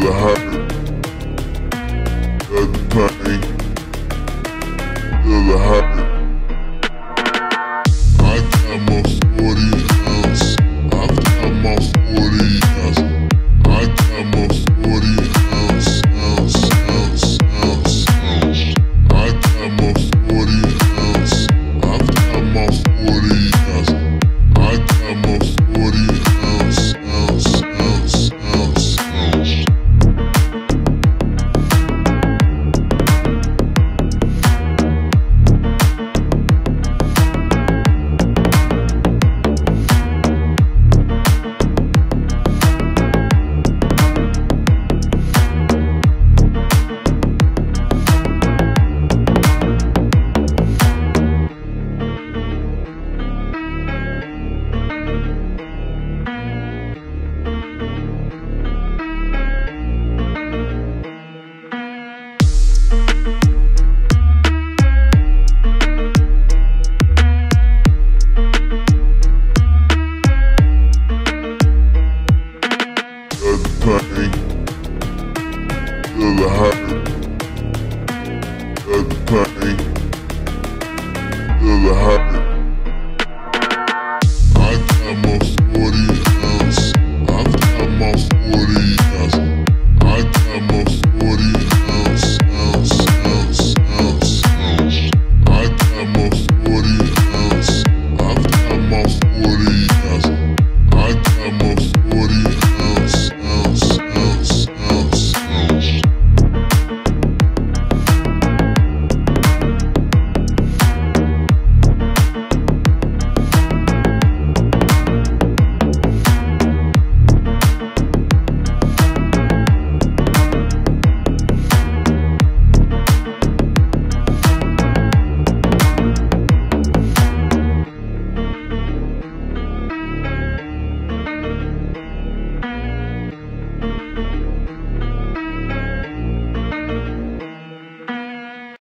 the higher. Feel the pain. Feel the higher. crying. Feel the hurt. Feel the pain. Feel the hurt. I got my 40 ounce. I got my 40